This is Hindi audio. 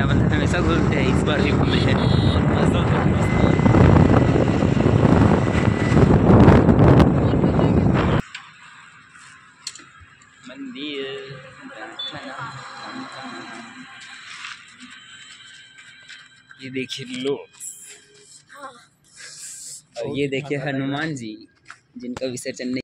गया पर हमेशा घूमते हैं इस बार भी घूमे हैं मंदिर ये देखिए लोग। हाँ। और ये देखिए हनुमान जी जिनका विसर्जन नहीं